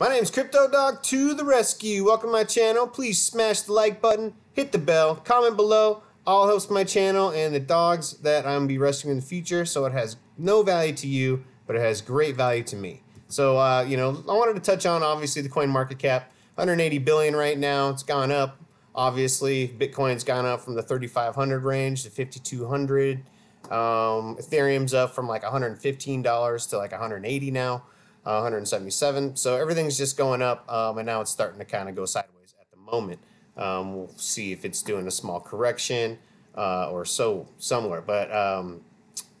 My name is Crypto Dog to the rescue. Welcome to my channel. Please smash the like button, hit the bell, comment below. All helps my channel and the dogs that I'm gonna be rescuing in the future. So it has no value to you, but it has great value to me. So uh, you know, I wanted to touch on obviously the coin market cap, 180 billion right now. It's gone up. Obviously, Bitcoin's gone up from the 3,500 range to 5,200. Um, Ethereum's up from like 115 dollars to like 180 now uh, 177. So everything's just going up, um, and now it's starting to kind of go sideways at the moment. Um, we'll see if it's doing a small correction uh, or so somewhere. But um,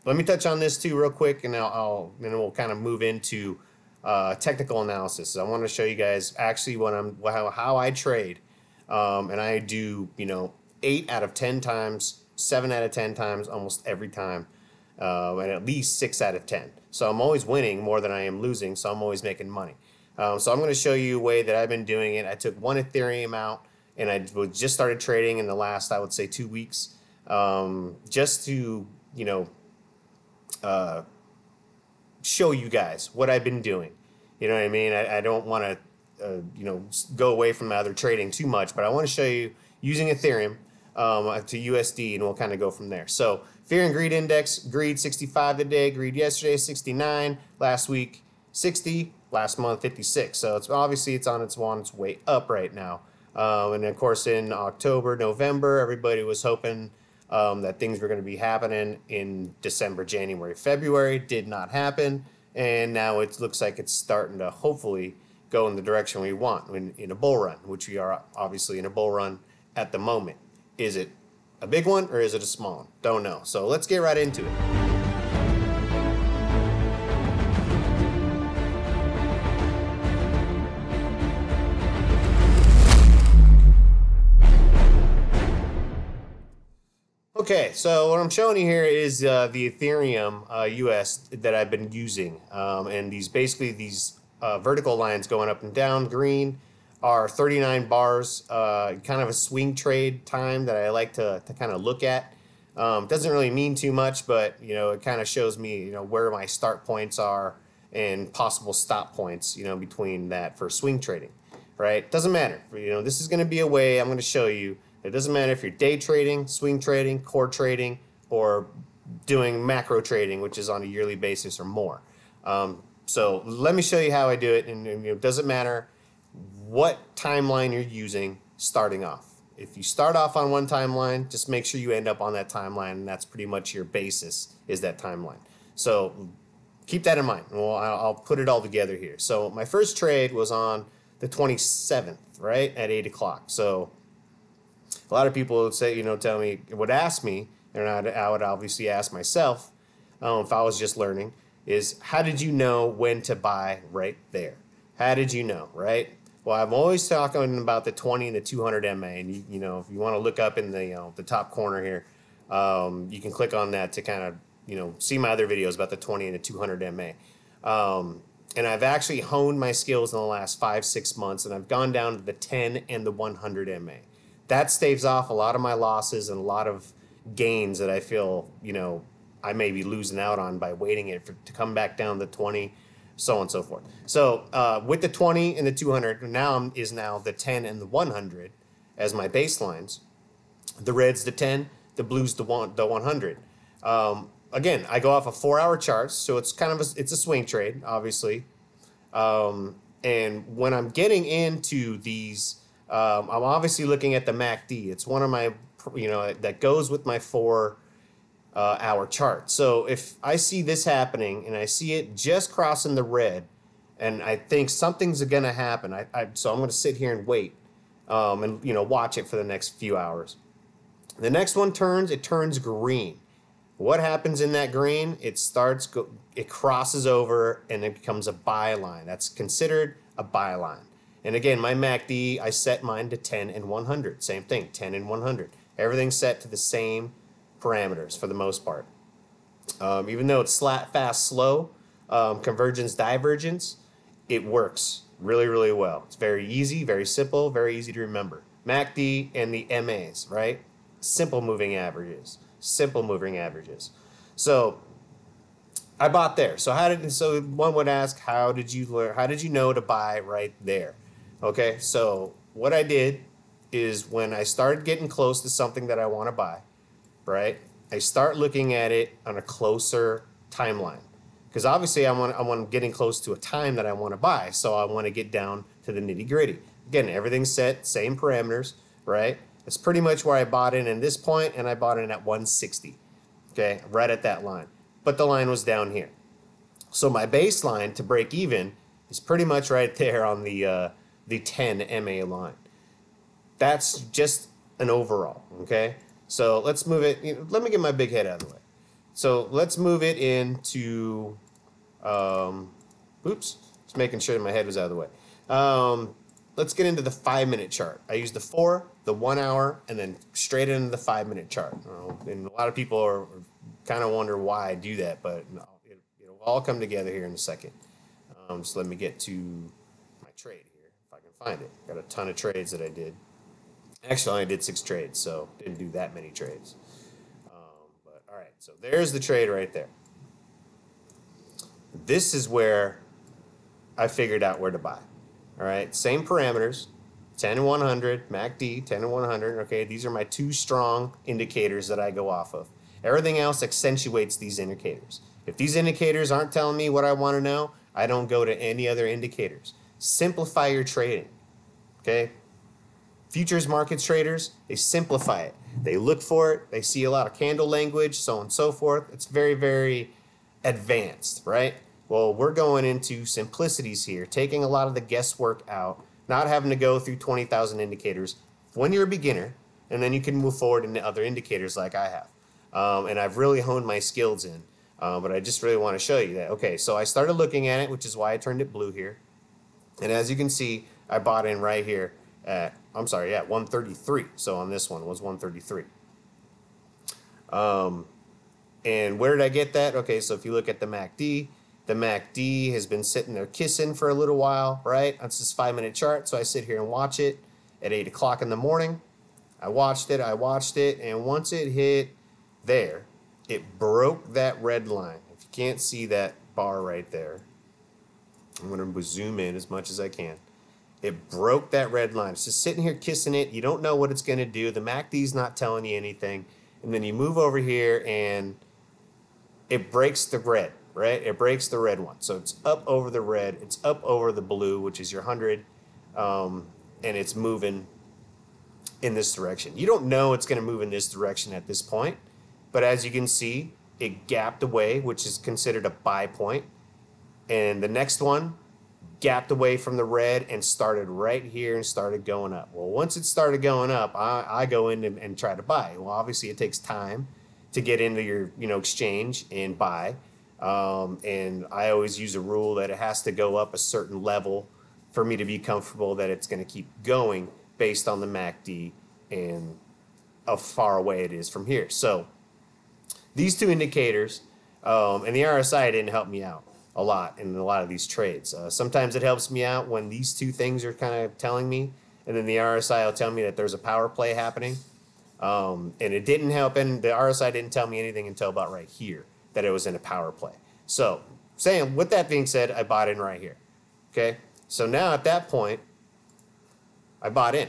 let me touch on this too real quick, and I'll, I'll then we'll kind of move into uh, technical analysis. I want to show you guys actually what I'm how, how I trade, um, and I do you know eight out of ten times, seven out of ten times, almost every time uh, and at least six out of 10. So I'm always winning more than I am losing, so I'm always making money. Um, so I'm going to show you a way that I've been doing it. I took one Ethereum out, and I just started trading in the last, I would say, two weeks, um, just to, you know, uh, show you guys what I've been doing. You know what I mean? I, I don't want to, uh, you know, go away from my other trading too much, but I want to show you using Ethereum um, to USD, and we'll kind of go from there. So fear and greed index, greed 65 today, greed yesterday 69, last week 60, last month 56. So it's obviously it's on its on its way up right now. Um, and of course, in October, November, everybody was hoping um, that things were going to be happening in December, January, February. Did not happen, and now it looks like it's starting to hopefully go in the direction we want in, in a bull run, which we are obviously in a bull run at the moment. Is it a big one or is it a small one? Don't know. So let's get right into it. Okay, so what I'm showing you here is uh, the Ethereum uh, US that I've been using. Um, and these basically these uh, vertical lines going up and down, green, are 39 bars, uh, kind of a swing trade time that I like to, to kind of look at. Um, doesn't really mean too much, but you know it kind of shows me you know where my start points are and possible stop points you know between that for swing trading, right? Doesn't matter. You know this is going to be a way I'm going to show you. It doesn't matter if you're day trading, swing trading, core trading, or doing macro trading, which is on a yearly basis or more. Um, so let me show you how I do it, and, and you know, it doesn't matter what timeline you're using starting off. If you start off on one timeline, just make sure you end up on that timeline, and that's pretty much your basis is that timeline. So keep that in mind. Well, I'll put it all together here. So my first trade was on the 27th, right at 8 o'clock. So a lot of people would say, you know, tell me, would ask me, and I'd, obviously ask myself um, if I was just learning, is how did you know when to buy right there? How did you know, right? Well, I'm always talking about the 20 and the 200 MA, and you, you know, if you want to look up in the you know the top corner here, um, you can click on that to kind of you know see my other videos about the 20 and the 200 MA. Um, and I've actually honed my skills in the last five six months, and I've gone down to the 10 and the 100 MA. That staves off a lot of my losses and a lot of gains that I feel you know I may be losing out on by waiting it for, to come back down to 20 so on and so forth. So uh, with the 20 and the 200, now is now the 10 and the 100 as my baselines. The red's the 10, the blue's the one, the 100. Um, again, I go off of four-hour charts, so it's kind of a, it's a swing trade, obviously. Um, and when I'm getting into these, um, I'm obviously looking at the MACD. It's one of my, you know, that goes with my four uh, chart. So if I see this happening and I see it just crossing the red, and I think something's going to happen, I, I, so I'm going to sit here and wait, um, and you know watch it for the next few hours. The next one turns, it turns green. What happens in that green? It starts, go, it crosses over, and it becomes a buy line. That's considered a buy line. And again, my MACD, I set mine to 10 and 100. Same thing, 10 and 100. Everything's set to the same parameters for the most part. Um, even though it's flat, fast, slow, um, convergence, divergence, it works really, really well. It's very easy, very simple, very easy to remember. MACD and the MAs, right? Simple moving averages, simple moving averages. So I bought there. So how did so one would ask, how did you learn? How did you know to buy right there? Okay, so what I did is when I started getting close to something that I want to buy, right? I start looking at it on a closer timeline because obviously I want I want getting close to a time that I want to buy, so I want to get down to the nitty gritty. Again, everything's set, same parameters, right? It's pretty much where I bought in at this point, and I bought in at 160. Okay, right at that line but the line was down here. So my baseline to break even is pretty much right there on the uh, the 10 MA line. That's just an overall, okay? So let's move it. You know, let me get my big head out of the way. So let's move it into. Um, oops, just making sure my head was out of the way. Um, let's get into the five minute chart. I use the four, the one hour, and then straight into the five minute chart. And a lot of people are kind of wonder why I do that, but it, will all come together here in a second. Um, so let me get to my trade here, if I can find it. Got a ton of trades that I did. Actually, I only did six trades, so didn't do that many trades. Um, but all right, so there's the trade right there. This is where I figured out where to buy. All right, same parameters, 10 and 100, MACD, 10 and 100. Okay, these are my two strong indicators that I go off of. Everything else accentuates these indicators. If these indicators aren't telling me what I want to know, I don't go to any other indicators. Simplify your trading. Okay? Futures markets traders, they simplify it. They look for it, they see a lot of candle language, so on and so forth. It's very, very advanced, right? Well, we're going into simplicities here, taking a lot of the guesswork out, not having to go through 20,000 indicators when you're a beginner, and then you can move forward into other indicators like I have um, and I've really honed my skills in. Uh, but I just really want to show you that. Okay, so I started looking at it, which is why I turned it blue here. And as you can see, I bought in right here at, I'm sorry, yeah, 133. So on this one was 133. Um, and where did I get that? Okay, so if you look at the MACD, the MACD has been sitting there kissing for a little while, right? That's this five minute chart. So I sit here and watch it at 8 o'clock in the morning. I watched it, I watched it, and once it hit there, it broke that red line. If you can't see that bar right there, I'm going to zoom in as much as I can. It broke that red line. It's just sitting here kissing it. You don't know what it's going to do. The MACD's not telling you anything. And then you move over here and it breaks the red, right? It breaks the red one. So it's up over the red. It's up over the blue, which is your 100. Um, and it's moving in this direction. You don't know it's going to move in this direction at this point. But as you can see, it gapped away, which is considered a buy point. And the next one gapped away from the red and started right here and started going up. Well, once it started going up, I, I go in and, and try to buy. Well, obviously it takes time to get into your you know exchange and buy. Um, and I always use a rule that it has to go up a certain level for me to be comfortable that it's going to keep going based on the MACD and how far away it is from here. So these two indicators um, and the RSI didn't help me out a lot in a lot of these trades. Uh, sometimes it helps me out when these two things are kind of telling me, and then the RSI will tell me that there's a power play happening. Um, and it didn't help, and the RSI didn't tell me anything until about right here that it was in a power play. So, saying with that being said, I bought in right here. Okay, so now at that point, I bought in.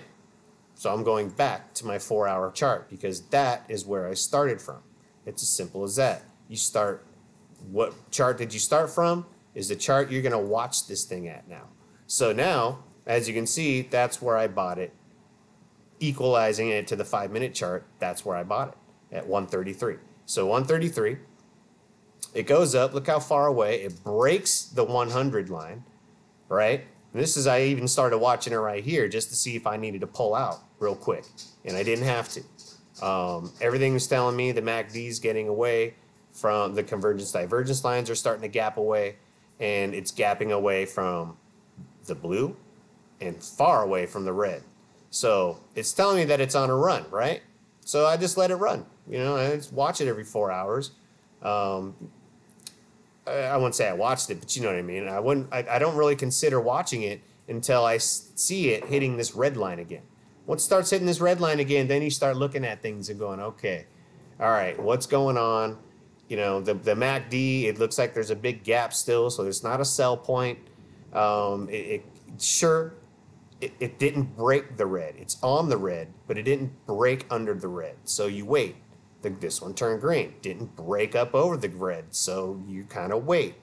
So I'm going back to my four hour chart because that is where I started from. It's as simple as that. You start, what chart did you start from? Is the chart you're going to watch this thing at now. So now, as you can see, that's where I bought it. Equalizing it to the five minute chart, that's where I bought it at 133. So 133, it goes up. Look how far away. It breaks the 100 line, right? And this is, I even started watching it right here just to see if I needed to pull out real quick. And I didn't have to. Um, everything's telling me the MACD is getting away from the convergence divergence lines are starting to gap away, and it's gapping away from the blue and far away from the red. So it's telling me that it's on a run, right? So I just let it run. You know, I just watch it every four hours. Um, I, I wouldn't say I watched it, but you know what I mean. I wouldn't. I, I don't really consider watching it until I see it hitting this red line again. Once it starts hitting this red line again, then you start looking at things and going, okay, all right, what's going on? You know, the, the MACD, it looks like there's a big gap still, so there's not a sell point. Um, it, it sure it, it didn't break the red. It's on the red, but it didn't break under the red. So you wait. The, this one turned green. Didn't break up over the red. So you kind of wait.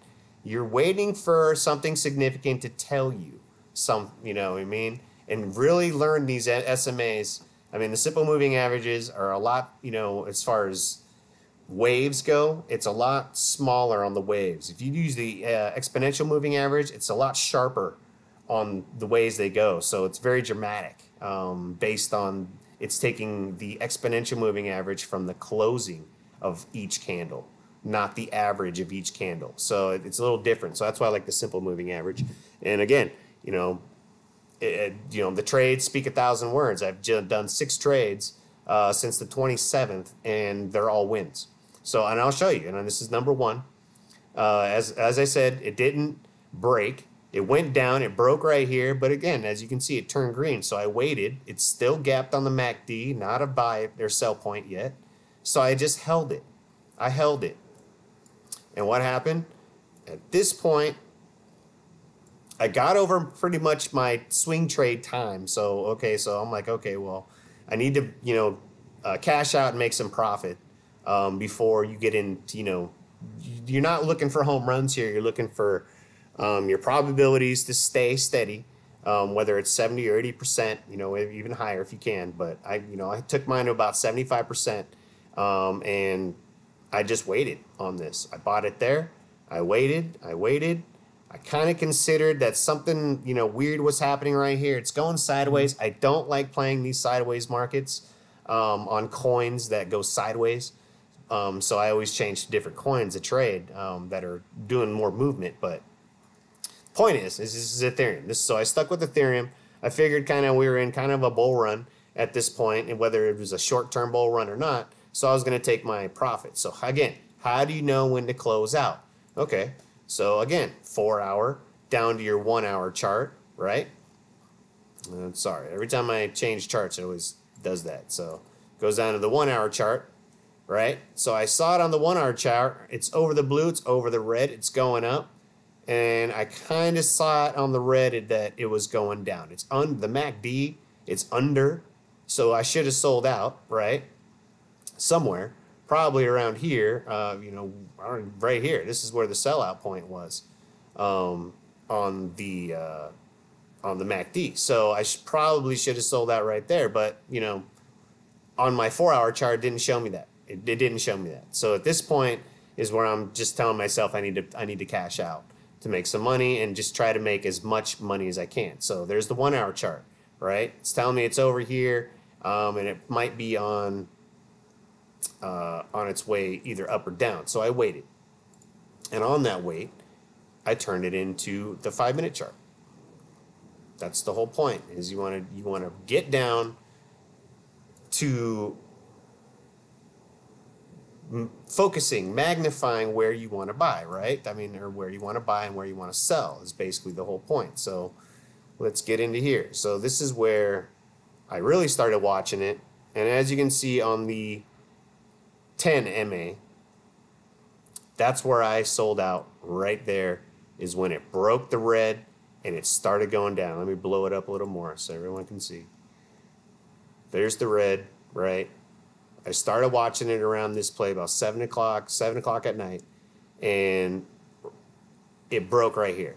You're waiting for something significant to tell you some, you know what I mean? And really learn these SMAs. I mean, the simple moving averages are a lot, you know, as far as waves go, it's a lot smaller on the waves. If you use the uh, exponential moving average, it's a lot sharper on the ways they go. So it's very dramatic um, based on it's taking the exponential moving average from the closing of each candle, not the average of each candle. So it's a little different. So that's why I like the simple moving average. And again, you know, it, you know the trades speak a thousand words. I've done six trades uh, since the 27th, and they're all wins. So and I'll show you. And this is number one. Uh, as as I said, it didn't break. It went down, it broke right here, but again, as you can see, it turned green. So I waited. It's still gapped on the MACD, not a buy or sell point yet. So I just held it. I held it. And what happened? At this point, I got over pretty much my swing trade time. So, okay, so I'm like, okay, well, I need to, you know, uh, cash out and make some profit um, before you get into, you know, you're not looking for home runs here. You're looking for um, your probabilities to stay steady, um, whether it's 70 or 80%, you know, even higher if you can. But I, you know, I took mine to about 75%, um, and I just waited on this. I bought it there. I waited. I waited. I kind of considered that something, you know, weird was happening right here. It's going sideways. I don't like playing these sideways markets um, on coins that go sideways. Um, so I always change to different coins to trade um, that are doing more movement. But point is, is this is Ethereum. This so I stuck with Ethereum. I figured kind of we were in kind of a bull run at this point, and whether it was a short term bull run or not. So I was going to take my profit. So again, how do you know when to close out? Okay, so again, four hour down to your one hour chart, right? Uh, sorry, every time I change charts, it always does that. So goes down to the one hour chart, right? So I saw it on the one hour chart. It's over the blue, it's over the red, it's going up and I kind of saw it on the red that it was going down. It's on the MACD, it's under, so I should have sold out, right? Somewhere, probably around here, uh, you know, right here. This is where the sellout point was um, on the uh, on the MACD. So I probably should have sold out right there, but you know, on my four-hour chart, didn't show me that. It, it didn't show me that. So at this point is where I'm just telling myself I need to I need to cash out to make some money and just try to make as much money as I can. So there's the one hour chart, right? It's telling me it's over here, um, and it might be on uh, on its way either up or down. So I waited, and on that wait, I turned it into the five minute chart. That's the whole point. Is you want to you want to get down to focusing, magnifying where you want to buy, right? I mean, or where you want to buy and where you want to sell is basically the whole point. So let's get into here. So this is where I really started watching it. And as you can see on the 10 MA, that's where I sold out right there is when it broke the red and it started going down. Let me blow it up a little more so everyone can see. There's the red, right? I started watching it around this play about seven o'clock, seven o'clock at night, and it broke right here.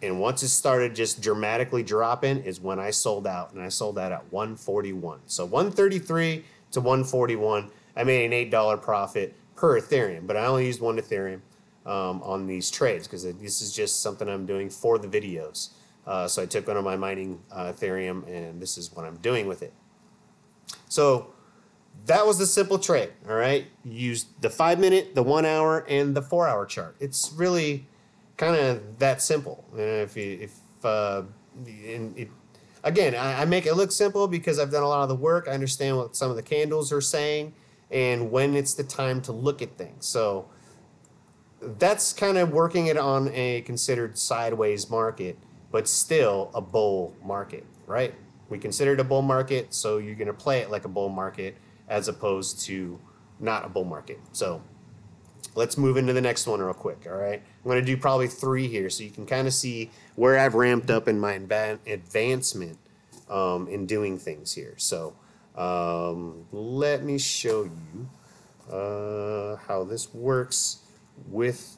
And once it started just dramatically dropping, is when I sold out, and I sold that at 141. So 133 to 141, I made an eight dollar profit per Ethereum, but I only used one Ethereum um, on these trades because this is just something I'm doing for the videos. Uh, so I took one of my mining uh, Ethereum, and this is what I'm doing with it. So that was the simple trade. All right, use the five minute, the one hour, and the four hour chart. It's really kind of that simple. if you, if uh, it, again, I, I make it look simple because I've done a lot of the work. I understand what some of the candles are saying and when it's the time to look at things. So that's kind of working it on a considered sideways market, but still a bull market, right? We consider it a bull market, so you're going to play it like a bull market as opposed to not a bull market. So let's move into the next one real quick. All right, I'm going to do probably three here, so you can kind of see where I've ramped up in my adva- advancement um, in doing things here. So um, let me show you uh, how this works with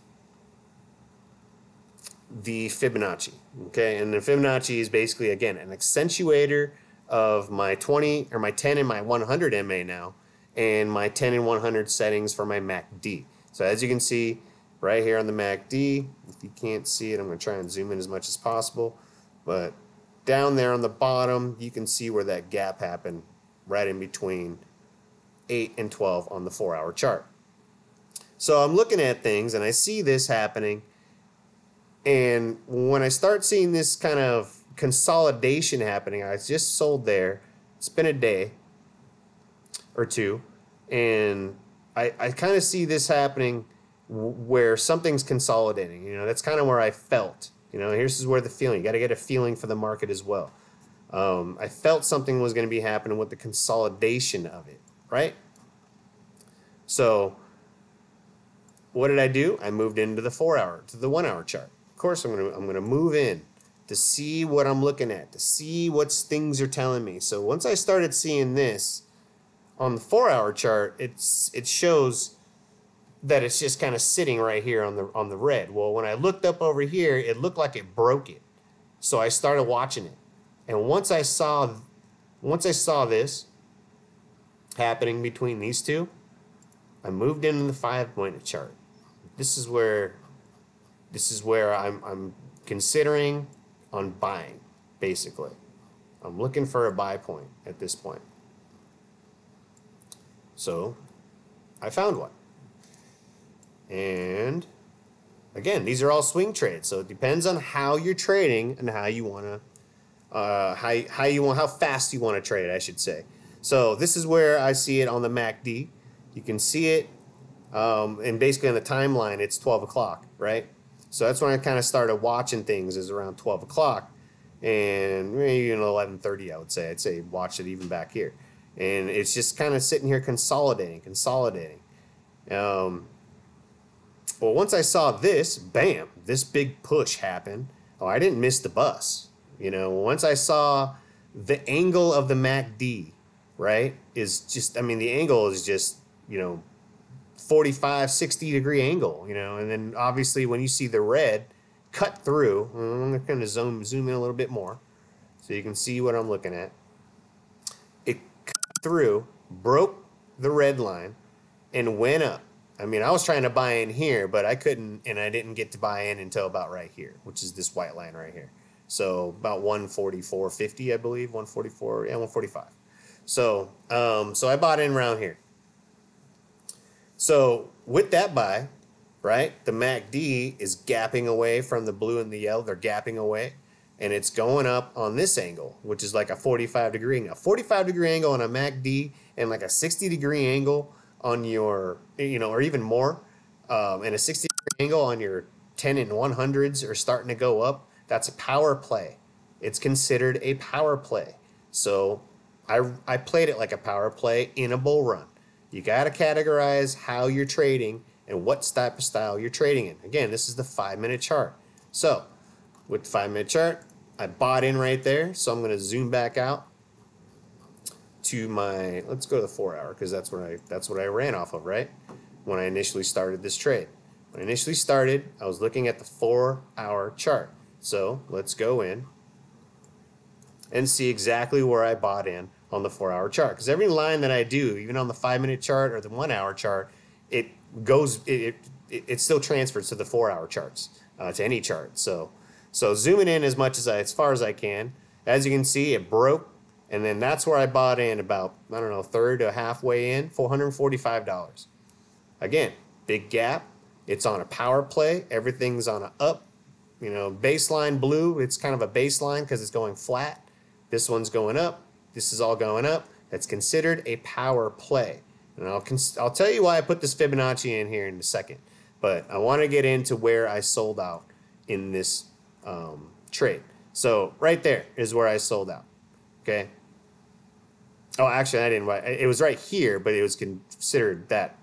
the Fibonacci. Okay, and the Fibonacci is basically again an accentuator of my 20 or my 10 and my 100 MA now, and my 10 and 100 settings for my MACD. So as you can see right here on the MACD, if you can't see it, I'm going to try and zoom in as much as possible, but down there on the bottom, you can see where that gap happened right in between 8 and 12 on the 4 hour chart. So I'm looking at things and I see this happening and when I start seeing this kind of consolidation happening, I just sold there. It's been a day or two, and I, I kind of see this happening where something's consolidating. You know, that's kind of where I felt. You know, here's where the feeling. You got to get a feeling for the market as well. Um, I felt something was going to be happening with the consolidation of it, right? So, what did I do? I moved into the four hour to the one hour chart Of course I'm gonna I'm gonna move in to see what I'm looking at, to see what things are telling me. So once I started seeing this on the four hour chart, it's it shows that it's just kind of sitting right here on the on the red. Well, when I looked up over here, it looked like it broke it. So I started watching it. And once I saw once I saw this happening between these two, I moved into the five point chart. This is where this is where I'm, I'm considering on buying, basically. I'm looking for a buy point at this point. So I found one. And again, these are all swing trades. So it depends on how you're trading and how you want to, uh, how, how you want, how fast you want to trade, I should say. So this is where I see it on the MACD. You can see it, um, and basically on the timeline, it's 12 o'clock, right? So that's when I kind of started watching things is around 12 o'clock and maybe know 11:30 I would say. I'd say watch it even back here. And it's just kind of sitting here consolidating, consolidating. Um, well, once I saw this, bam, this big push happened. Oh, I didn't miss the bus. You know, once I saw the angle of the MACD, right, is just, I mean, the angle is just, you know, 45, 60 degree angle, you know, and then obviously when you see the red cut through, I'm going to zoom, zoom in a little bit more so you can see what I'm looking at. It cut through, broke the red line, and went up. I mean, I was trying to buy in here, but I couldn't, and I didn't get to buy in until about right here, which is this white line right here. So about 144.50, I believe, 144, yeah, 145. So, um, so I bought in around here. So with that buy, right, the MACD is gapping away from the blue and the yellow. They're gapping away. And it's going up on this angle, which is like a 45 degree angle. A 45 degree angle on a MACD and like a 60 degree angle on your, you know, or even more, um, and a 60 degree angle on your 10 and 100s are starting to go up. That's a power play. It's considered a power play. So I, I played it like a power play in a bull run. You got to categorize how you're trading and what type of style you're trading in. Again, this is the five minute chart. So with the five minute chart, I bought in right there. So I'm going to zoom back out to my, let's go to the four hour because that's what I, that's what I ran off of, right? When I initially started this trade. When I initially started, I was looking at the four hour chart. So let's go in and see exactly where I bought in on the four hour chart. Because every line that I do, even on the five minute chart or the one hour chart, it goes, it, it, it still transfers to the four hour charts, uh, to any chart. So, so zooming in as much as I, as far as I can. As you can see, it broke. And then that's where I bought in about, I don't know, third to halfway in, $445. Again, big gap. It's on a power play. Everything's on a up. You know, baseline blue, it's kind of a baseline because it's going flat. This one's going up. This is all going up. That's considered a power play. And I'll, I'll tell you why I put this Fibonacci in here in a second. But I want to get into where I sold out in this um, trade. So right there is where I sold out. Okay. Oh, actually, I didn't. It was right here, but it was considered that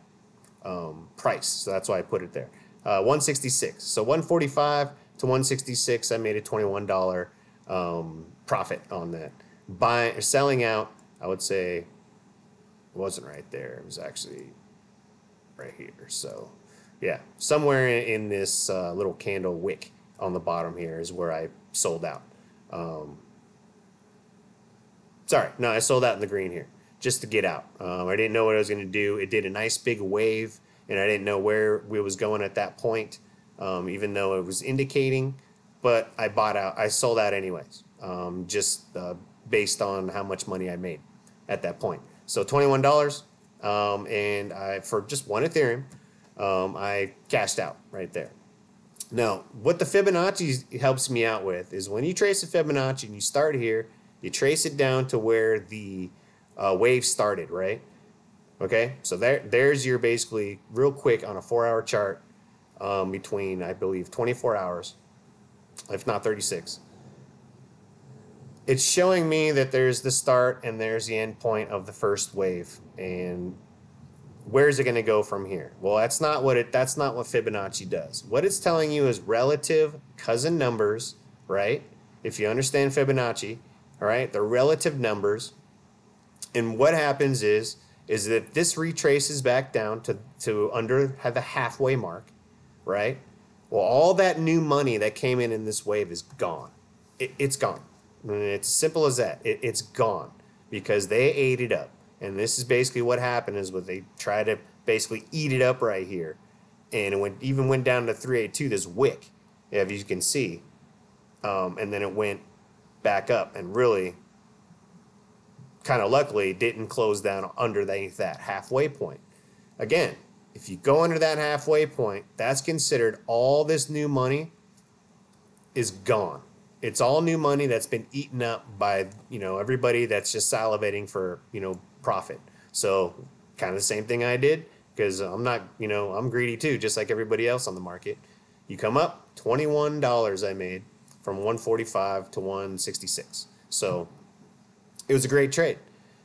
um, price. So that's why I put it there. Uh, 166. So 145 to 166, I made a $21 um, profit on that. Buying, selling out, I would say, it wasn't right there. It was actually right here. So, yeah, somewhere in, in this uh, little candle wick on the bottom here is where I sold out. Um, sorry, no, I sold out in the green here just to get out. Um, I didn't know what I was going to do. It did a nice big wave, and I didn't know where we was going at that point, um, even though it was indicating. But I bought out. I sold out anyways, um, just uh, based on how much money I made at that point. So twenty one dollars, um, and I for just one Ethereum, um, I cashed out right there. Now, what the Fibonacci helps me out with is when you trace a Fibonacci and you start here, you trace it down to where the uh, wave started, right? Okay, so there, there's your basically real quick on a four-hour chart um, between I believe 24 hours, if not 36. It's showing me that there's the start and there's the end point of the first wave, and where's it going to go from here? Well, that's not what it. That's not what Fibonacci does. What it's telling you is relative cousin numbers, right? If you understand Fibonacci, all right, the relative numbers and what happens is is that this retraces back down to, to under have the halfway mark, right? Well, all that new money that came in in this wave is gone. It, it's gone. It's simple as that. It, it's gone because they ate it up. And this is basically what happened is what they try to basically eat it up right here. And it went even went down to 382, this wick, if you can see. Um, and then it went back up and really kind of luckily didn't close down underneath that halfway point. Again, if you go under that halfway point, that's considered all this new money is gone. It's all new money that's been eaten up by, you know, everybody that's just salivating for, you know, profit. So, kind of the same thing I did because I'm not, you know, I'm greedy too, just like everybody else on the market. You come up, $21 I made from 145 to 166. So, it was a great trade,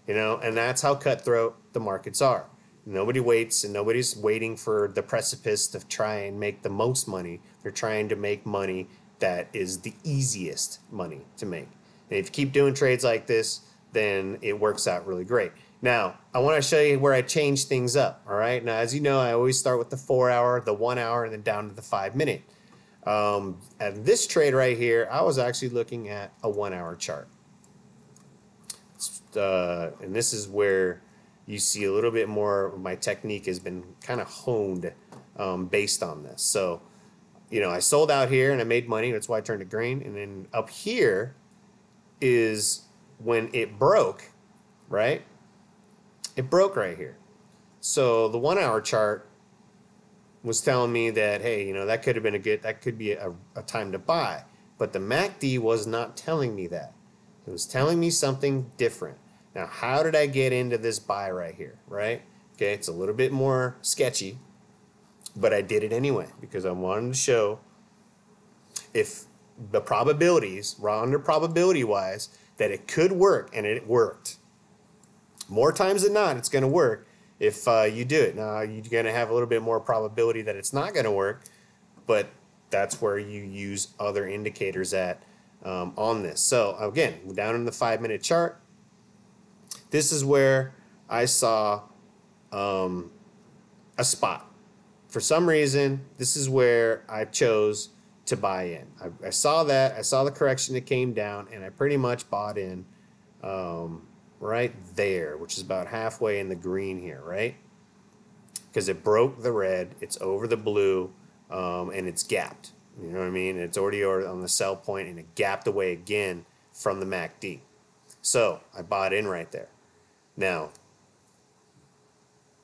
you know, and that's how cutthroat the markets are. Nobody waits and nobody's waiting for the precipice to try and make the most money. They're trying to make money that is the easiest money to make. And if you keep doing trades like this, then it works out really great. Now, I want to show you where I change things up. All right. Now, as you know, I always start with the four hour, the one hour, and then down to the five minute. Um, and this trade right here, I was actually looking at a one hour chart uh, and this is where you see a little bit more my technique has been kind of honed um, based on this. So, you know, I sold out here and I made money. That's why I turned to green. And then up here is when it broke, right? It broke right here. So the one hour chart was telling me that, hey, you know, that could have been a good, that could be a, a time to buy. But the MACD was not telling me that. It was telling me something different. Now, how did I get into this buy right here, right? Okay, it's a little bit more sketchy, but I did it anyway because I wanted to show if the probabilities, raw under probability wise, that it could work, and it worked. More times than not, it's going to work if uh, you do it. Now, you're going to have a little bit more probability that it's not going to work, but that's where you use other indicators at um, on this. So, again, down in the five minute chart, this is where I saw um, a spot. For some reason, this is where I chose to buy in. I, I, saw that, I saw the correction that came down, and I pretty much bought in um, right there, which is about halfway in the green here, right? Because it broke the red, it's over the blue, um, and it's gapped. You know what I mean? It's already on the sell point, and it gapped away again from the MACD. So I bought in right there. Now,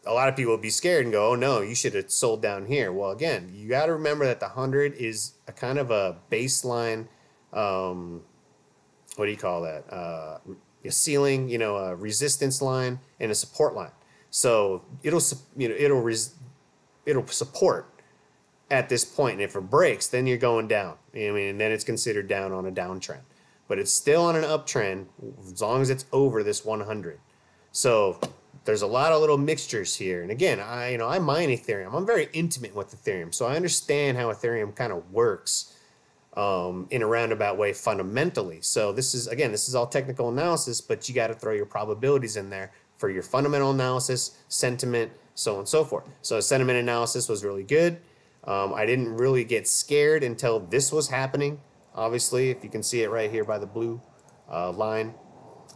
a lot of people would be scared and go, "Oh no, you should have sold down here." Well, again, you got to remember that the hundred is a kind of a baseline. Um, what do you call that? Uh, a ceiling, you know, a resistance line and a support line. So it'll, you know, it'll res- it'll support at this point, and if it breaks, then you're going down. I mean, then it's considered down on a downtrend, but it's still on an uptrend as long as it's over this 100. So there's a lot of little mixtures here. And again, I you know I mine Ethereum. I'm very intimate with Ethereum, so I understand how Ethereum kind of works um, in a roundabout way fundamentally. So this is again, this is all technical analysis, but you got to throw your probabilities in there for your fundamental analysis, sentiment, so on and so forth. So sentiment analysis was really good. Um, I didn't really get scared until this was happening. Obviously, if you can see it right here by the blue uh, line,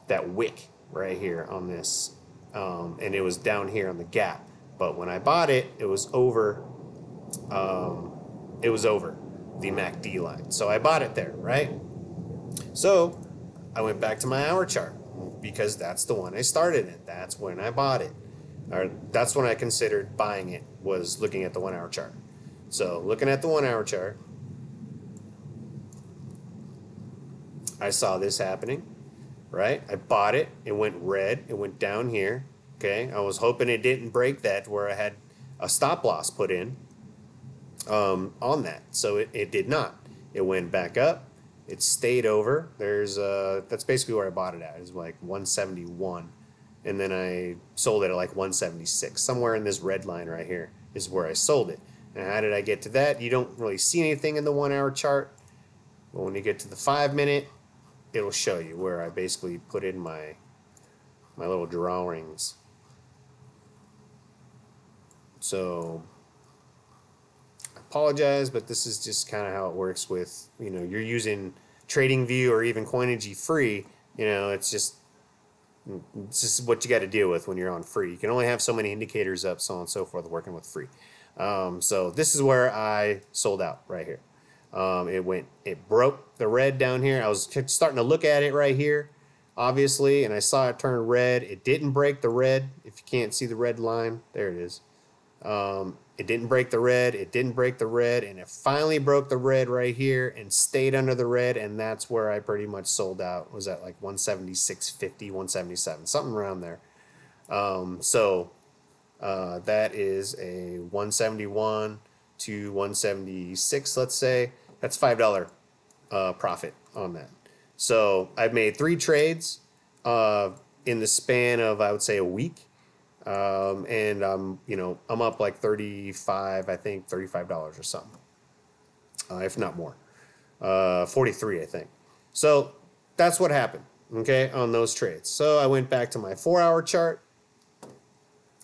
that wick right here on this, um, and it was down here on the gap. But when I bought it, it was over. Um, it was over the MACD line, so I bought it there, right? So I went back to my hour chart because that's the one I started in. That's when I bought it, or that's when I considered buying it. Was looking at the one hour chart. So looking at the one hour chart, I saw this happening, right? I bought it. It went red. It went down here. Okay. I was hoping it didn't break that where I had a stop loss put in um, on that. So it, it did not. It went back up. It stayed over. There's uh, that's basically where I bought it at. It's like 171, and then I sold it at like 176. Somewhere in this red line right here is where I sold it. And how did I get to that? You don't really see anything in the one hour chart. But when you get to the five minute, it'll show you where I basically put in my my little drawings. So I apologize, but this is just kind of how it works with, you know, you're using TradingView or even Coinigy free, you know, it's just it's just what you got to deal with when you're on free. You can only have so many indicators up, so on and so forth, working with free. Um, so this is where I sold out right here. Um, it went, it broke the red down here. I was starting to look at it right here, obviously, and I saw it turn red. It didn't break the red. If you can't see the red line, there it is. Um, it didn't break the red. It didn't break the red, and it finally broke the red right here and stayed under the red, and that's where I pretty much sold out. Was at like 176.50, 177, something around there. Um, so uh, that is a 171 to 176, let's say. That's five dollar uh, profit on that. So I've made three trades uh, in the span of I would say a week, um, and I'm you know I'm up like 35, I think 35 dollars or something, uh, if not more, uh, 43 I think. So that's what happened. Okay, on those trades. So I went back to my four hour chart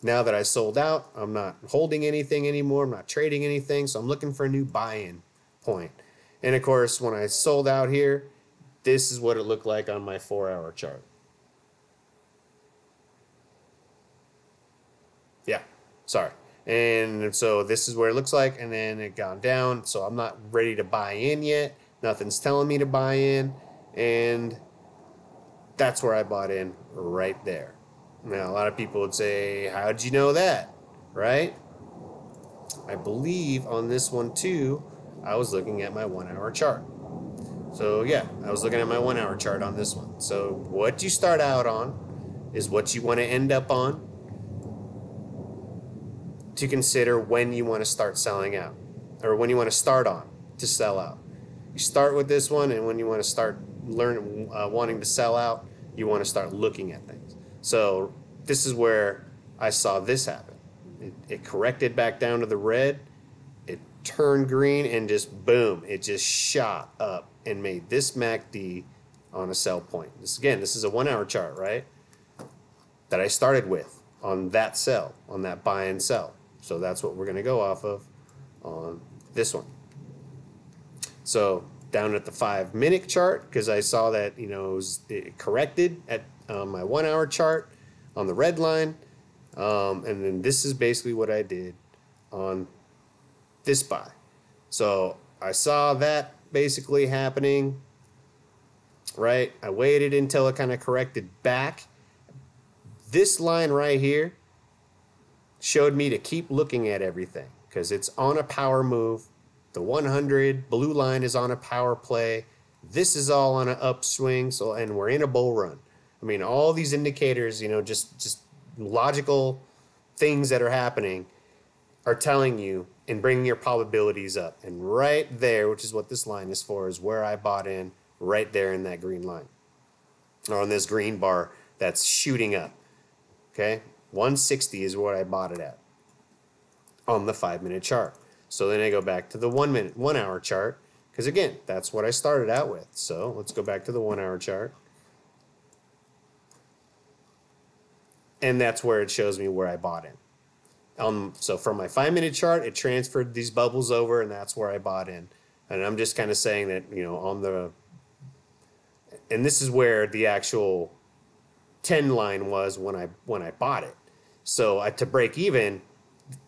now that I sold out, I'm not holding anything anymore. I'm not trading anything. So I'm looking for a new buy in point. And of course, when I sold out here, this is what it looked like on my four hour chart. Yeah, sorry. And so this is where it looks like, and then it gone down. So I'm not ready to buy in yet. Nothing's telling me to buy in. And that's where I bought in right there. Now, a lot of people would say, How'd you know that? Right? I believe on this one too, I was looking at my one hour chart. So, yeah, I was looking at my one hour chart on this one. So, what you start out on is what you want to end up on to consider when you want to start selling out or when you want to start on to sell out. You start with this one, and when you want to start learning, uh, wanting to sell out, you want to start looking at things. So this is where I saw this happen. It, it corrected back down to the red. Turned green and just boom, it just shot up and made this MACD on a sell point. This again, this is a one hour chart, right? That I started with on that sell, on that buy and sell. So that's what we're going to go off of on this one. So down at the five minute chart, because I saw that, you know, it, was, corrected at um, my one hour chart on the red line. Um, and then this is basically what I did on this buy. So I saw that basically happening, right? I waited until it kind of corrected back. This line right here showed me to keep looking at everything because it's on a power move. The 100 blue line is on a power play. This is all on an upswing. So, and we're in a bull run. I mean, all these indicators, you know, just just logical things that are happening are telling you and bringing your probabilities up. And right there, which is what this line is for, is where I bought in right there in that green line or on this green bar that's shooting up. Okay. 160 is what I bought it at on the five minute chart. So then I go back to the one minute, one hour chart, because again, that's what I started out with. So let's go back to the one hour chart. And that's where it shows me where I bought in. Um, so from my five minute chart, it transferred these bubbles over, and that's where I bought in. And I'm just kind of saying that, you know, on the, and this is where the actual 10 line was when I when I bought it. So I, to break even,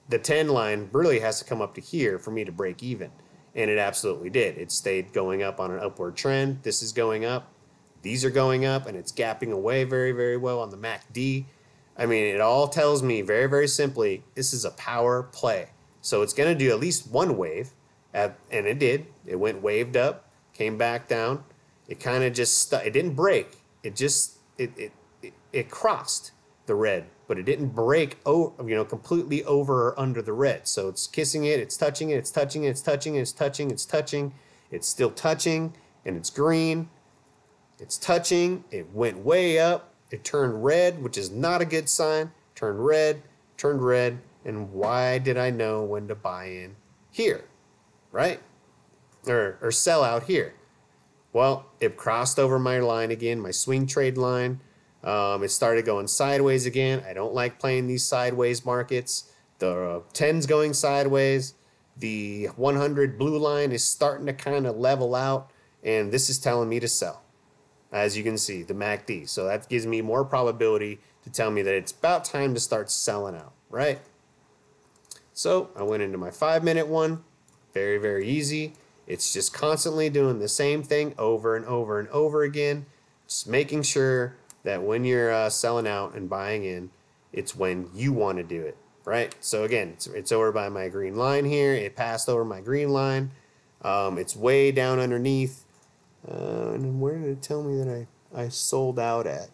the 10 line really has to come up to here for me to break even. And it absolutely did. It stayed going up on an upward trend. This is going up. These are going up, and it's gapping away very, very well on the MACD. I mean, it all tells me very, very simply this is a power play. So it's going to do at least one wave, at, and it did. It went waved up, came back down. It kind of just stu- it didn't break. It just it, it it it crossed the red, but it didn't break over, you know, completely over or under the red. So it's kissing it, it's touching it, it's touching it, it's touching it, it's touching, it's touching, it's still touching, and it's green. It's touching. It went way up. It turned red, which is not a good sign. Turned red, turned red, and why did I know when to buy in here, right? Or or sell out here? Well, it crossed over my line again, my swing trade line. Um, it started going sideways again. I don't like playing these sideways markets. The uh, 10's going sideways. The 100 blue line is starting to kind of level out, and this is telling me to sell, as you can see, the MACD. So that gives me more probability to tell me that it's about time to start selling out, right? So I went into my five minute one. Very, very easy. It's just constantly doing the same thing over and over and over again. Just making sure that when you're uh, selling out and buying in, it's when you want to do it, right? So again, it's, it's over by my green line here. It passed over my green line. Um, it's way down underneath. Uh, and where did it tell me that I, I sold out at?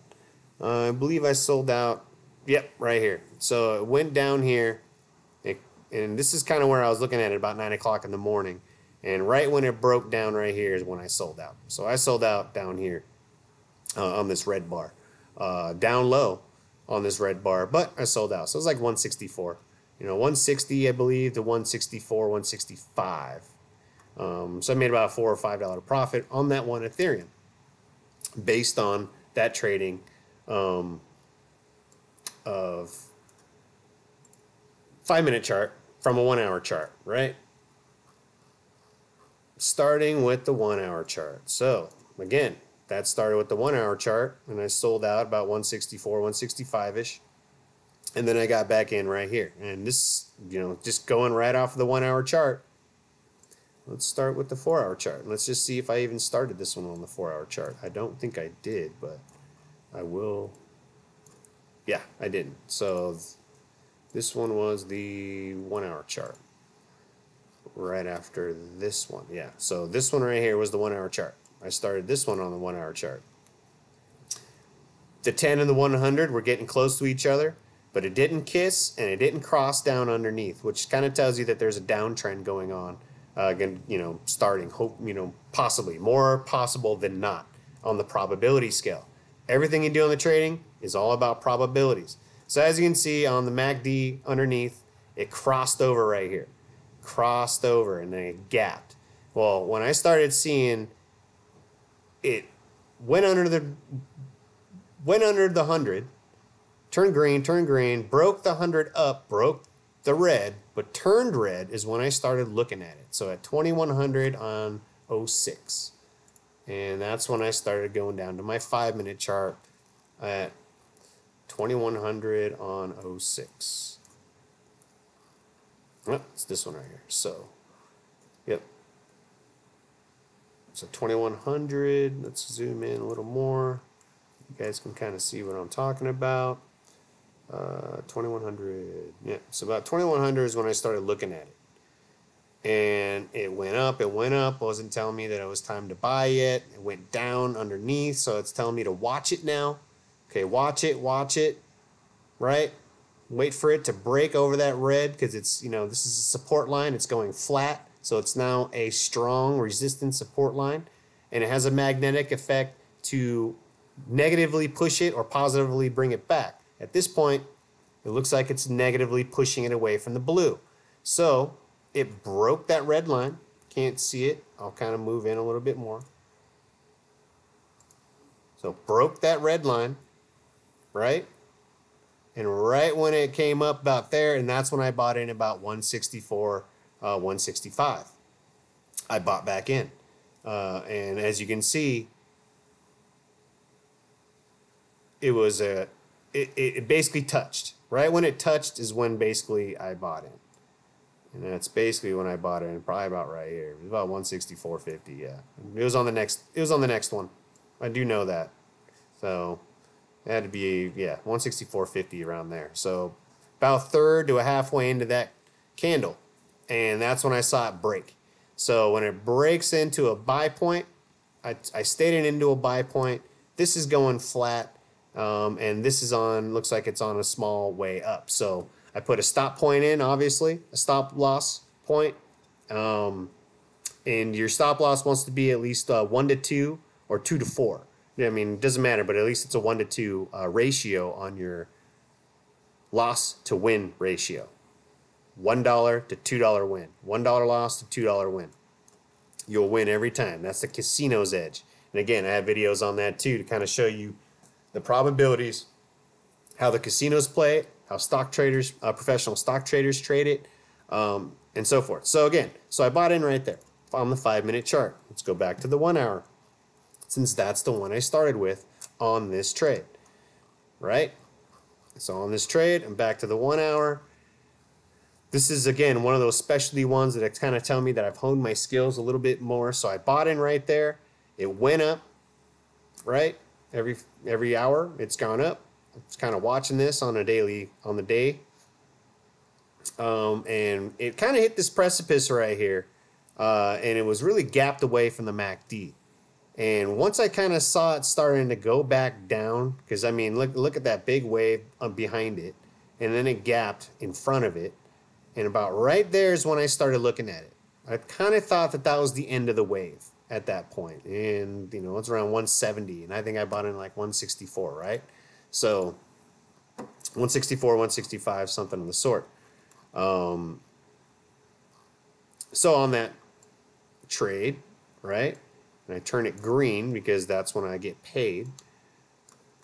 Uh, I believe I sold out. Yep, right here. So it went down here. It, and this is kind of where I was looking at it about 9 o'clock in the morning. And right when it broke down right here is when I sold out. So I sold out down here uh, on this red bar uh, down low on this red bar, but I sold out. So it was like 164. You know, 160, I believe, to 164, 165. Um, so I made about a four or five dollar profit on that one Ethereum, based on that trading um, of five minute chart from a one hour chart, right? Starting with the one hour chart. So again, that started with the one hour chart and I sold out about 164, 165 ish. And then I got back in right here. And this, you know, just going right off of the one hour chart. Let's start with the four hour chart. Let's just see if I even started this one on the four hour chart. I don't think I did, but I will. Yeah, I didn't. So this one was the one hour chart right after this one. Yeah, so this one right here was the one hour chart. I started this one on the one hour chart. The 10 and the 100 were getting close to each other, but it didn't kiss and it didn't cross down underneath, which kind of tells you that there's a downtrend going on. Uh, again, you know, starting, hope, you know, possibly more possible than not on the probability scale. Everything you do in the trading is all about probabilities. So as you can see on the MACD underneath, it crossed over right here, crossed over and then it gapped. Well, when I started seeing it went under the went under the hundred, turned green, turned green, broke the hundred up, broke the red, but turned red is when I started looking at it. So at 2100 on 06. And that's when I started going down to my five minute chart at 2100 on 06. Oh, it's this one right here. So, yep, so 2100, let's zoom in a little more. You guys can kind of see what I'm talking about. Uh, 2100, yeah, so about 2100 is when I started looking at it. And it went up, it went up, wasn't telling me that it was time to buy it. It went down underneath, so it's telling me to watch it now. Okay, watch it, watch it, right? Wait for it to break over that red because it's, you know, this is a support line, it's going flat so it's now a strong resistance support line and it has a magnetic effect to negatively push it or positively bring it back. At this point, it looks like it's negatively pushing it away from the blue. So it broke that red line. Can't see it. I'll kind of move in a little bit more. So broke that red line, right? And right when it came up about there, and that's when I bought in about 164, uh, 165. I bought back in. Uh, and as you can see, it was a, it, it basically touched. Right when it touched is when basically I bought in. And that's basically when I bought it, and probably about right here. It was about 164.50, yeah. It was on the next it was on the next one. I do know that. So it had to be yeah, 164.50 around there. So about third to a halfway into that candle. And that's when I saw it break. So when it breaks into a buy point, I, I stayed it into a buy point. This is going flat. Um, and this is on, looks like it's on a small way up. So I put a stop point in, obviously, a stop loss point. Um, and your stop loss wants to be at least uh, one to two or two to four. I mean, it doesn't matter, but at least it's a one to two uh, ratio on your loss to win ratio. One dollar to two dollar win. One dollar loss to two dollar win. You'll win every time. That's the casino's edge. And again, I have videos on that too to kind of show you the probabilities, how the casinos play it, how stock traders, uh, professional stock traders trade it, um, and so forth. So again, so I bought in right there on the five minute chart. Let's go back to the one hour, since that's the one I started with on this trade, right? So on this trade, I'm back to the one hour. This is again one of those specialty ones that kind of tell me that I've honed my skills a little bit more. So I bought in right there. It went up, right? Every every hour it's gone up I was kind of watching this on a daily on the day, um, and it kind of hit this precipice right here, uh, and it was really gapped away from the MACD. And once I kind of saw it starting to go back down, because I mean, look look at that big wave uh, behind it, and then it gapped in front of it, and about right there is when I started looking at it. I kind of thought that that was the end of the wave at that point, and you know it's around 170, and I think I bought in like 164, right? So 164, 165, something of the sort. Um, so on that trade, right? And I turn it green because that's when I get paid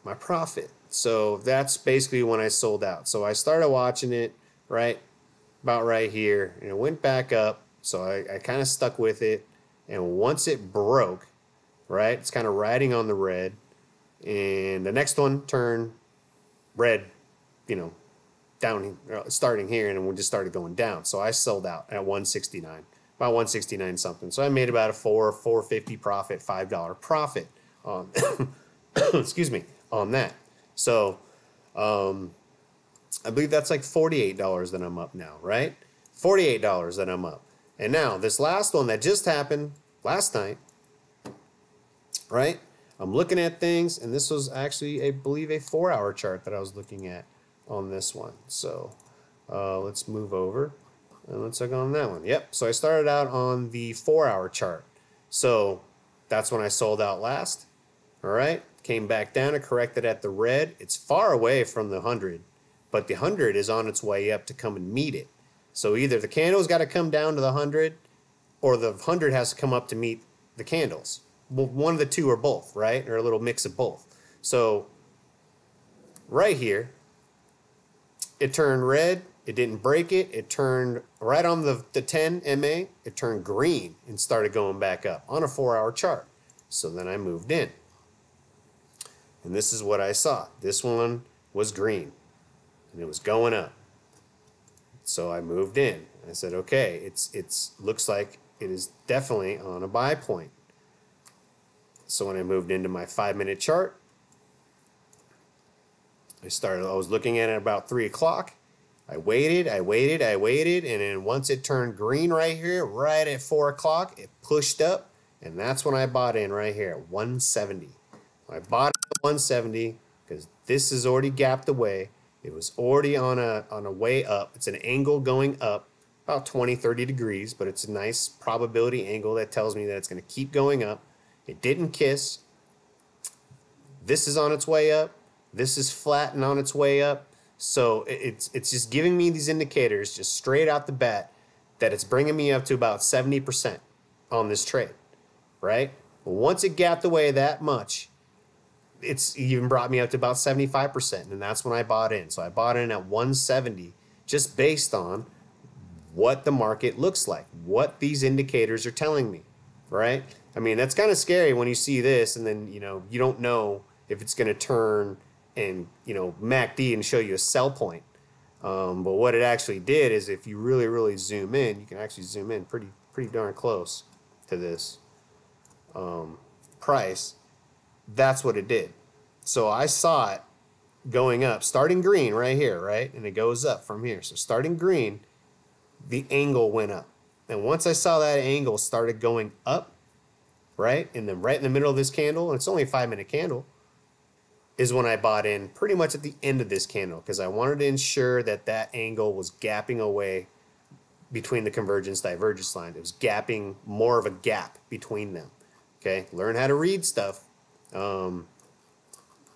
my profit. So that's basically when I sold out. So I started watching it, right? About right here, and it went back up. So I, I kind of stuck with it. And once it broke, right, it's kind of riding on the red and the next one turned red, you know, down uh, starting here, and we just started going down. So I sold out at 169, about 169 something. So I made about a four 450 profit, five dollar profit on, excuse me, on that. So um, I believe that's like $48 that I'm up now, right? $48 that I'm up. And now this last one that just happened last night, right? I'm looking at things, and this was actually, I believe, a four hour chart that I was looking at on this one. So uh, let's move over and let's look on that one. Yep. So I started out on the four hour chart. So that's when I sold out last. All right. Came back down and corrected at the red. It's far away from the 100, but the 100 is on its way up to come and meet it. So either the candle's got to come down to the 100 or the 100 has to come up to meet the candles well, one of the two or both, right? Or a little mix of both. So right here, it turned red. It didn't break it. It turned right on the, the 10 MA. It turned green and started going back up on a four hour chart. So then I moved in. And this is what I saw. This one was green and it was going up. So I moved in. I said, okay, it's it's looks like it is definitely on a buy point. So when I moved into my five minute chart, I started, I was looking at it about three o'clock. I waited, I waited, I waited, and then once it turned green right here, right at four o'clock, it pushed up, and that's when I bought in right here at 170. I bought at 170 because this is already gapped away. It was already on a on a way up. It's an angle going up about 20, 30 degrees, but it's a nice probability angle that tells me that it's going to keep going up. It didn't kiss. This is on its way up. This is flat and on its way up. So it's it's just giving me these indicators just straight out the bat that it's bringing me up to about 70% on this trade, right? Once it gapped away that much, it's even brought me up to about 75%. And that's when I bought in. So I bought in at 170 just based on what the market looks like, what these indicators are telling me, right? I mean, that's kind of scary when you see this and then, you know, you don't know if it's going to turn and, you know, MACD and show you a sell point. Um, but what it actually did is if you really, really zoom in, you can actually zoom in pretty, pretty darn close to this um, price. That's what it did. So I saw it going up, starting green right here, right? And it goes up from here. So starting green, the angle went up. And once I saw that angle started going up, right? And then right in the middle of this candle, and it's only a five minute candle, is when I bought in pretty much at the end of this candle because I wanted to ensure that that angle was gapping away between the convergence divergence line. It was gapping more of a gap between them. Okay, learn how to read stuff um,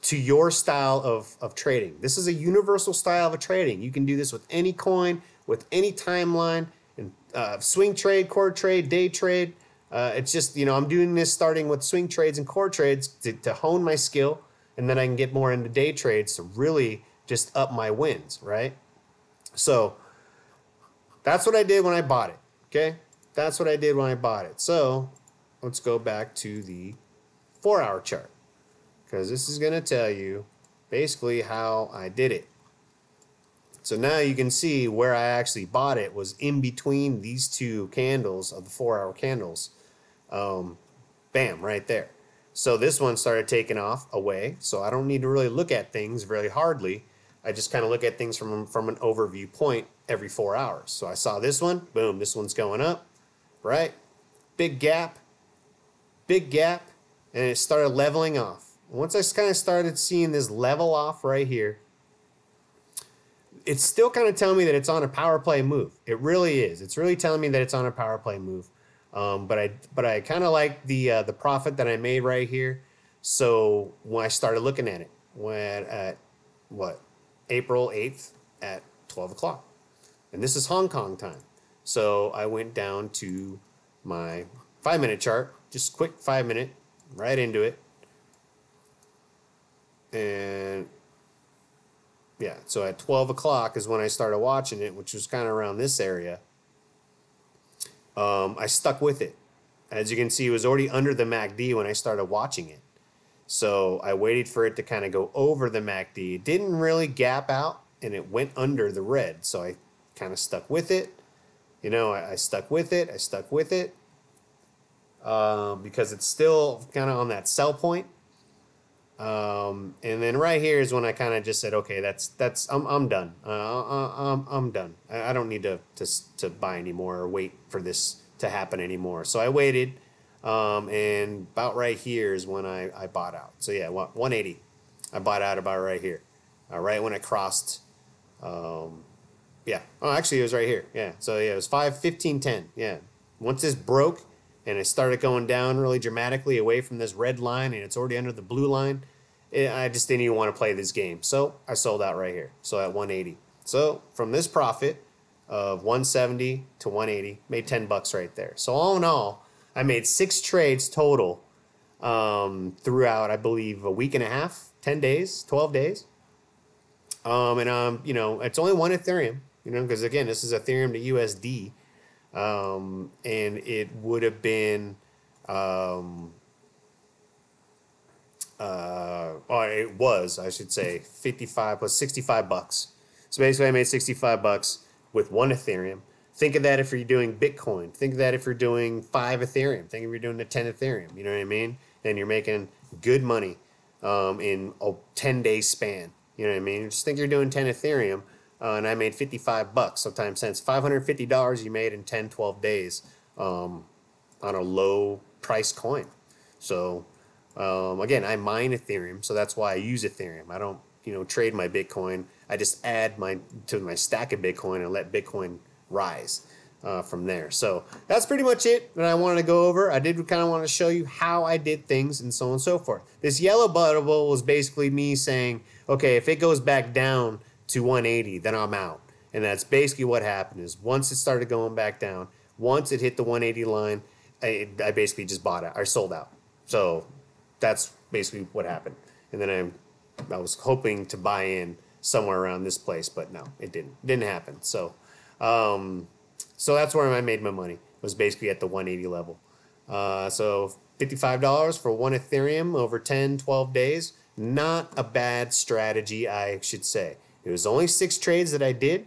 to your style of, of trading. This is a universal style of trading. You can do this with any coin, with any timeline, and uh, swing trade, core trade, day trade. Uh, it's just you know I'm doing this starting with swing trades and core trades to, to hone my skill, and then I can get more into day trades to really just up my wins, right? So that's what I did when I bought it. Okay, that's what I did when I bought it. So let's go back to the four hour chart because this is going to tell you basically how I did it. So now you can see where I actually bought it was in between these two candles of the four hour candles. Um, bam, right there. So this one started taking off away. So I don't need to really look at things very hardly. I just kind of look at things from, from an overview point every four hours. So I saw this one, boom, this one's going up, right? Big gap, big gap, and it started leveling off. Once I kind of started seeing this level off right here, it's still kind of telling me that it's on a power play move. It really is. It's really telling me that it's on a power play move. Um, but I but I kind of like the uh, the profit that I made right here. So when I started looking at it, when at what April eighth at twelve o'clock, and this is Hong Kong time. So I went down to my five minute chart, just quick five minute, right into it, and yeah, so at 12 o'clock is when I started watching it, which was kind of around this area. Um, I stuck with it. As you can see, it was already under the MACD when I started watching it. So I waited for it to kind of go over the MACD. It didn't really gap out and it went under the red. So I kind of stuck with it. You know, I, I stuck with it. I stuck with it um, because it's still kind of on that sell point. Um, and then right here is when I kind of just said, okay, that's that's I'm I'm done. Uh, uh, I'm I'm done. I, I don't need to to to buy anymore or wait for this to happen anymore. So I waited, um, and about right here is when I I bought out. So yeah, 180. I bought out about right here, uh, right when it crossed. Um, yeah. Oh, actually, it was right here. Yeah. So yeah, it was five fifteen ten. Yeah. Once this broke, and it started going down really dramatically away from this red line and it's already under the blue line, it, I just didn't even want to play this game. So I sold out right here. So at 180. So from this profit of 170 to 180, made 10 bucks right there. So all in all, I made six trades total um, throughout, I believe, a week and a half, 10 days, 12 days. Um, and, um, you know, it's only one Ethereum, you know, because again, this is Ethereum to USD um, and it would have been um, uh, or it was I should say 55 plus 65 bucks. So basically, I made 65 bucks with one Ethereum. Think of that if you're doing Bitcoin. Think of that if you're doing five Ethereum. Think if you're doing the 10 Ethereum. You know what I mean? And you're making good money um, in a 10 day span. You know what I mean? Just think you're doing 10 Ethereum uh, and I made 55 bucks sometimes since $550 you made in 10, 12 days um, on a low price coin. So um, again, I mine Ethereum, so that's why I use Ethereum. I don't, you know, trade my Bitcoin. I just add my to my stack of Bitcoin and let Bitcoin rise uh, from there. So that's pretty much it that I wanted to go over. I did kind of want to show you how I did things and so on and so forth. This yellow bubble was basically me saying, okay, if it goes back down to 180, then I'm out. And that's basically what happened. Is once it started going back down, once it hit the 180 line, I, I basically just bought it. I sold out. So that's basically what happened. And then I, I was hoping to buy in somewhere around this place, but no, it didn't. Didn't happen. So, um, so that's where I made my money. It was basically at the 180 level. Uh, so $55 for one Ethereum over 10, 12 days. Not a bad strategy, I should say. It was only six trades that I did.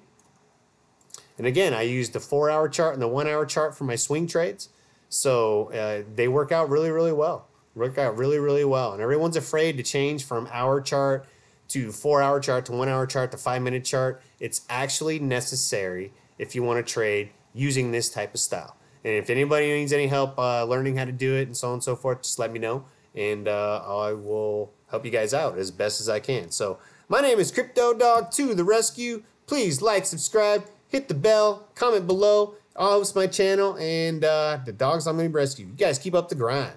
And again, I used the four hour chart and the one hour chart for my swing trades. So uh, they work out really, really well. Work out really, really well. And everyone's afraid to change from hour chart to four hour chart to one hour chart to five minute chart. It's actually necessary if you want to trade using this type of style. And if anybody needs any help uh, learning how to do it and so on and so forth, just let me know. And uh, I will help you guys out as best as I can. So my name is Crypto Dog to the rescue. Please like, subscribe, hit the bell, comment below. I'll host my channel and uh, the dogs I'm going to rescue. You guys keep up the grind.